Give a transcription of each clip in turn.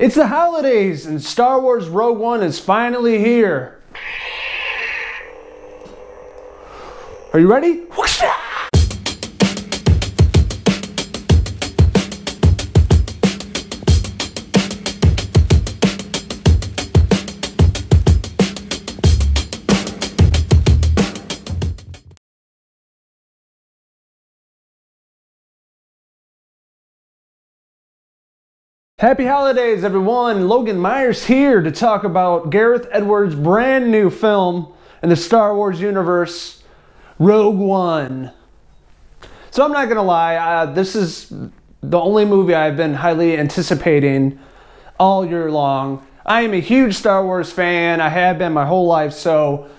It's the holidays, and Star Wars Rogue One is finally here. Are you ready? Happy holidays, everyone. Logan Myerz here to talk about Gareth Edwards' brand new film in the Star Wars universe, Rogue One. So, I'm not going to lie, uh, this is the only movie I've been highly anticipating all year long. I am a huge Star Wars fan, I have been my whole life, so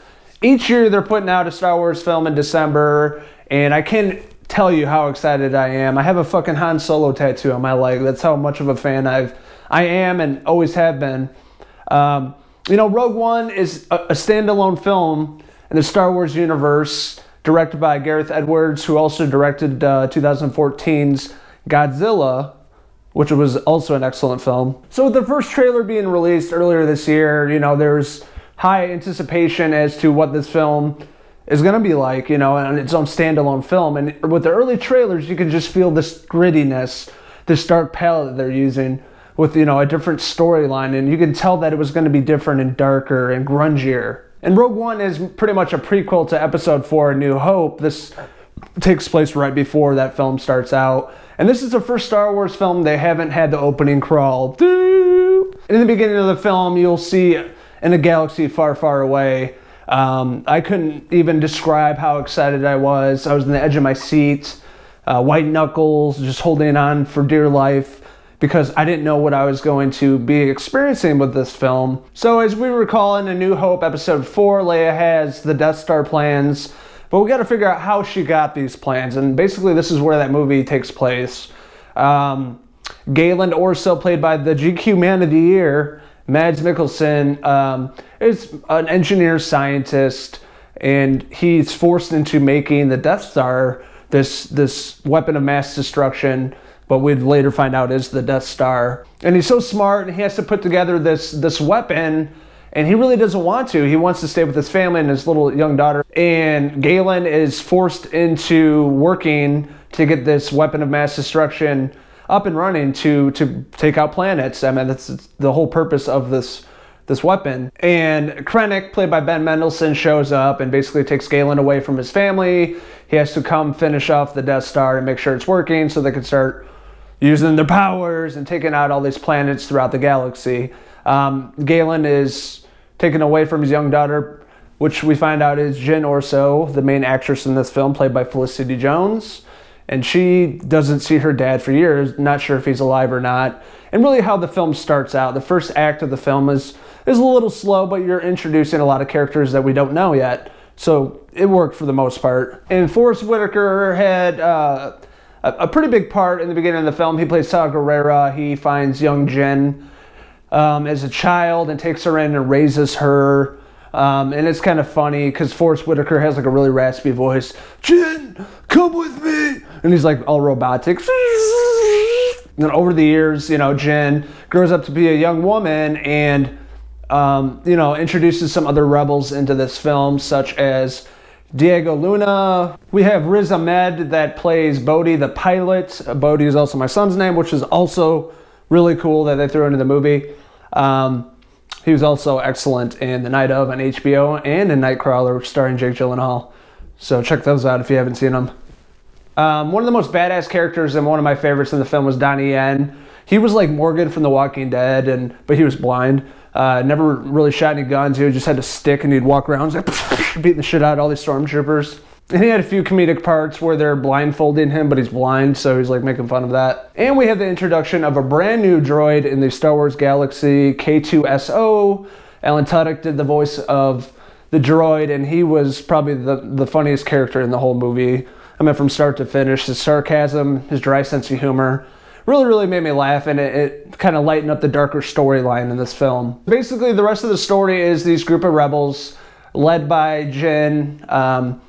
each year they're putting out a Star Wars film in December, and I can tell you how excited I am. I have a fucking Han Solo tattoo on my leg. That's how much of a fan I've I am and always have been. Um, you know, Rogue One is a, a standalone film in the Star Wars universe, directed by Gareth Edwards, who also directed uh, 2014's Godzilla, which was also an excellent film. So, with the first trailer being released earlier this year, you know, there's high anticipation as to what this film is going to be like, you know, and its own standalone film. And with the early trailers, you can just feel this grittiness, this dark palette that they're using with, you know, a different storyline. And you can tell that it was going to be different and darker and grungier. And Rogue One is pretty much a prequel to Episode 4, A New Hope. This takes place right before that film starts out. And this is the first Star Wars film they haven't had the opening crawl. In the beginning of the film, you'll see in a galaxy far, far away um, I couldn't even describe how excited I was. I was on the edge of my seat, uh, white knuckles, just holding on for dear life because I didn't know what I was going to be experiencing with this film. So, as we recall in A New Hope episode 4, Leia has the Death Star plans, but we got to figure out how she got these plans. And basically, this is where that movie takes place. Um, Galen Erso, played by the GQ Man of the Year, Mads Mikkelsen um, is an engineer scientist, and he's forced into making the Death Star this this weapon of mass destruction. But we'd later find out is the Death Star. And he's so smart, and he has to put together this this weapon. And he really doesn't want to. He wants to stay with his family and his little young daughter. And Galen is forced into working to get this weapon of mass destruction up and running to to take out planets. I mean, that's the whole purpose of this this weapon. And Krennic, played by Ben Mendelsohn, shows up and basically takes Galen away from his family. He has to come finish off the Death Star and make sure it's working so they can start using their powers and taking out all these planets throughout the galaxy. Um, Galen is taken away from his young daughter, which we find out is Jyn Erso, the main actress in this film, played by Felicity Jones and she doesn't see her dad for years, not sure if he's alive or not. And really, how the film starts out, the first act of the film is is a little slow, but you're introducing a lot of characters that we don't know yet. So it worked for the most part. And Forest Whitaker had uh, a, pretty big part in the beginning of the film. He plays Saw Gerrera. He finds young Jyn um, as a child and takes her in and raises her. Um, and it's kind of funny because Forest Whitaker has like a really raspy voice. Jyn, come with me. And he's like all robotic. And over the years, you know, Jyn grows up to be a young woman and, um, you know, introduces some other rebels into this film, such as Diego Luna. We have Riz Ahmed that plays Bodhi the pilot. Bodhi is also my son's name, which is also really cool that they threw into the movie. Um, he was also excellent in The Night of on HBO and in Nightcrawler, starring Jake Gyllenhaal. So check those out if you haven't seen them. Um, one of the most badass characters and one of my favorites in the film was Donnie Yen. He was like Morgan from The Walking Dead, and but he was blind. Uh, never really shot any guns. He just had a stick and he'd walk around like, beating the shit out of all these stormtroopers. And he had a few comedic parts where they're blindfolding him, but he's blind, so he's like making fun of that. And we have the introduction of a brand new droid in the Star Wars galaxy, K2SO. Alan Tudyk did the voice of the droid, and he was probably the, the funniest character in the whole movie. I mean, from start to finish, his sarcasm, his dry sense of humor really, really made me laugh, and it, it kind of lightened up the darker storyline in this film. Basically, the rest of the story is these group of rebels led by Jyn. Um,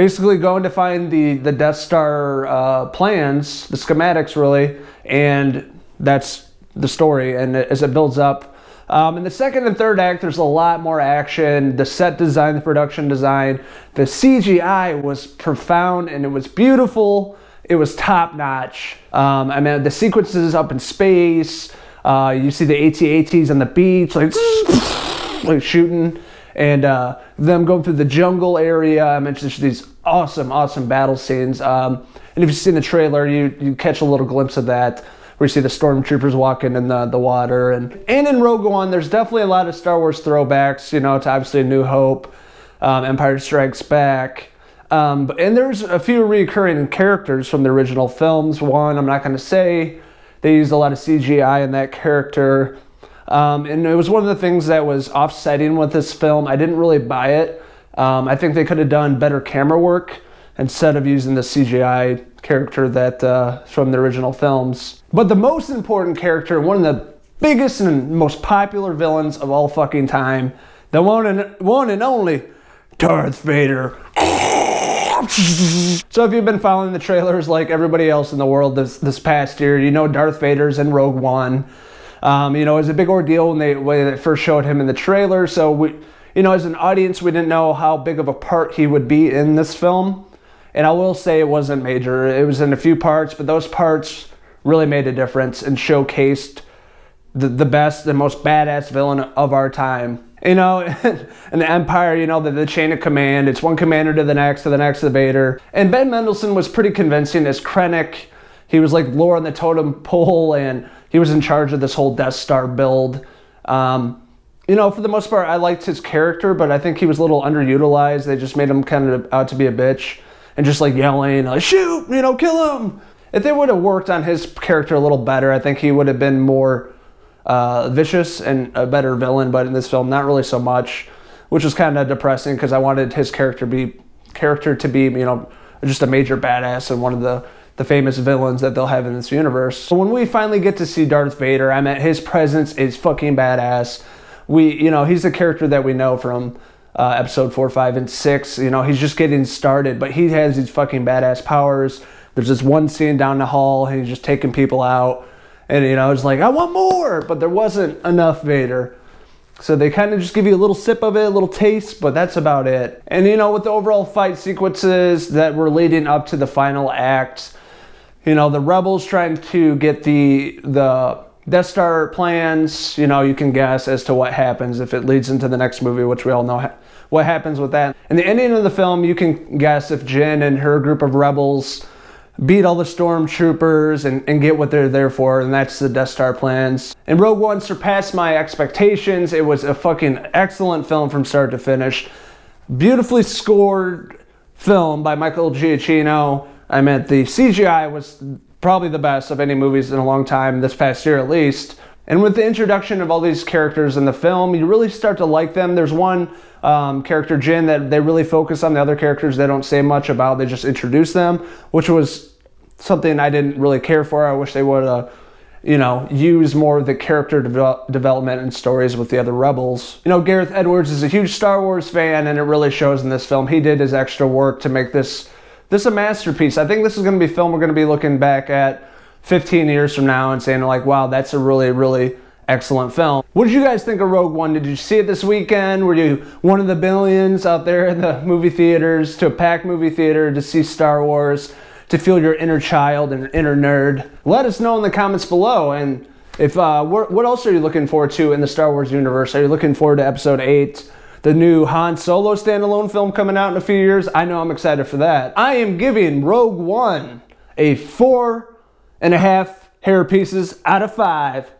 basically going to find the the Death Star uh, plans, the schematics really, and that's the story and as it builds up. Um, in the second and third act, there's a lot more action. The set design, the production design, the CGI was profound and it was beautiful. It was top notch. Um, I mean, the sequences up in space. Uh, you see the AT-ATs on the beach, like, like shooting, and uh, them going through the jungle area. I mentioned these awesome, awesome battle scenes. Um, and if you've seen the trailer, you you catch a little glimpse of that where you see the stormtroopers walking in the, the water. And, and in Rogue One, there's definitely a lot of Star Wars throwbacks, you know, to obviously New Hope, um, Empire Strikes Back. Um, and there's a few recurring characters from the original films. One, I'm not going to say, they used a lot of CGI in that character. Um, and it was one of the things that was offsetting with this film. I didn't really buy it. Um, I think they could have done better camera work instead of using the CGI character that uh, from the original films. But the most important character, one of the biggest and most popular villains of all fucking time, the one and one and only Darth Vader. so if you've been following the trailers like everybody else in the world this this past year, you know Darth Vader's in Rogue One. Um, you know, it was a big ordeal when they when they first showed him in the trailer. So we, you know, as an audience, we didn't know how big of a part he would be in this film. And I will say it wasn't major. It was in a few parts, but those parts really made a difference and showcased the, the best and most badass villain of our time. You know, in the Empire, you know, the, the chain of command, it's one commander to the next, to the next, to Vader. And Ben Mendelsohn was pretty convincing as Krennic. He was like lower on the totem pole and he was in charge of this whole Death Star build. Um, you know, for the most part, I liked his character, but I think he was a little underutilized. They just made him kind of out to be a bitch and just like yelling, like, shoot, you know, kill him. If they would have worked on his character a little better, I think he would have been more uh, vicious and a better villain. But in this film, not really so much, which was kind of depressing because I wanted his character be character to be, you know, just a major badass and one of the the famous villains that they'll have in this universe. So when we finally get to see Darth Vader, I mean, his presence is fucking badass. We, you know, he's a character that we know from uh, episode four, five, and six. You know, he's just getting started, but he has these fucking badass powers. There's this one scene down the hall, he's just taking people out. And, you know, it's like, I want more, but there wasn't enough Vader. So they kind of just give you a little sip of it, a little taste, but that's about it. And, you know, with the overall fight sequences that were leading up to the final act, you know, the rebels trying to get the, the, Death Star plans, you know, you can guess as to what happens if it leads into the next movie, which we all know ha- what happens with that. In the ending of the film, you can guess if Jyn and her group of rebels beat all the stormtroopers and, and get what they're there for, and that's the Death Star plans. And Rogue One surpassed my expectations. It was a fucking excellent film from start to finish. Beautifully scored film by Michael Giacchino. I meant the CGI was probably the best of any movies in a long time, this past year at least. And with the introduction of all these characters in the film, you really start to like them. There's one um, character, Jyn, that they really focus on. The other characters they don't say much about, they just introduce them, which was something I didn't really care for. I wish they would have, you know, use more of the character development and stories with the other rebels. You know, Gareth Edwards is a huge Star Wars fan, and it really shows in this film. He did his extra work to make this this is a masterpiece. I think this is going to be film we're going to be looking back at 15 years from now and saying like, wow, that's a really, really excellent film. What did you guys think of Rogue One? Did you see it this weekend? Were you one of the billions out there in the movie theaters to a packed movie theater to see Star Wars, to feel your inner child and inner nerd? Let us know in the comments below. And if uh, what else are you looking forward to in the Star Wars universe? Are you looking forward to Episode Eight? The new Han Solo standalone film coming out in a few years. I know I'm excited for that. I am giving Rogue One a four and a half hair pieces out of five.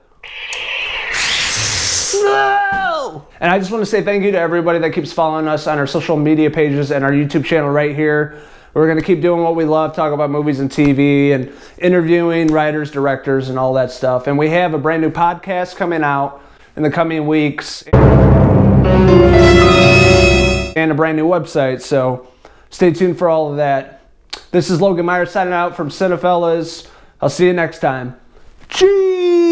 No! And I just want to say thank you to everybody that keeps following us on our social media pages and our YouTube channel right here. We're going to keep doing what we love, talk about movies and TV and interviewing writers, directors, and all that stuff. And we have a brand new podcast coming out in the coming weeks and a brand new website. So stay tuned for all of that. This is Logan Meyer signing out from Cinephellas. I'll see you next time. Cheese!